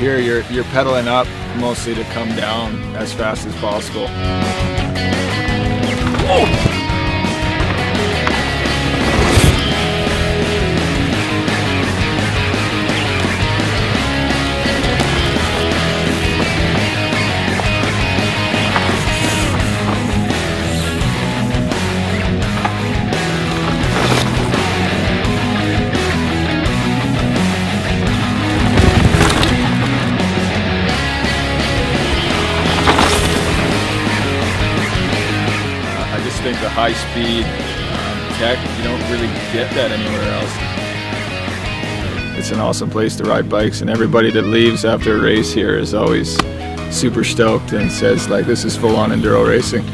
here, you're, you're pedaling up mostly to come down as fast as possible. Think the high speed um, tech, you don't really get that anywhere else. It's an awesome place to ride bikes and everybody that leaves after a race here is always super stoked and says like this is full on enduro racing.